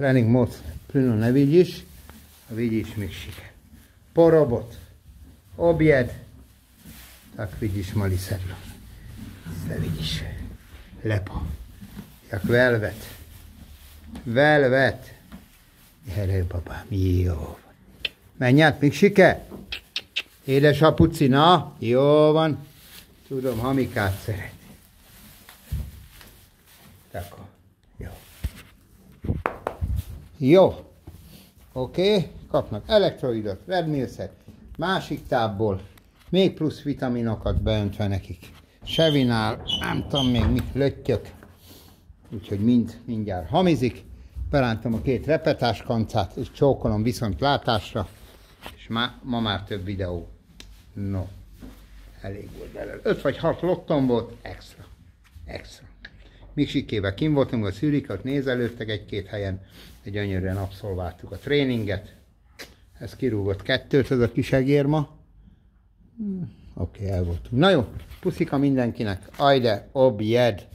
Trening moc plynu nevidíš a vidíš Miksike. Po robot, objed, tak vidíš malý sedlo. Zde vidíš. Lepo. Jak velvet. Velvet. Gyere, papám. Jó. Menj át, Miksike. Édes apuci, na? Jó van. Tudom, hamikát szeret. Tako. Jó. Oké, kapnak elektroidot, redmilszet, másik tábból, még plusz vitaminokat beöntve nekik. Sevinál, nem tudom még mit, löttyök. Úgyhogy mind, mindjárt hamizik. Belántom a két repetás kancát, és csókolom viszont látásra. És má, ma már több videó. No, elég volt belőle. Öt vagy hat lottom volt, extra. Extra. Miksikével kim voltunk a szűrikat, nézelődtek egy-két helyen, egy gyönyörűen abszolváltuk a tréninget. Ez kirúgott kettőt, ez a kis egér ma. Hmm, Oké, okay, el voltunk. Na jó, puszika mindenkinek. Ajde, objed!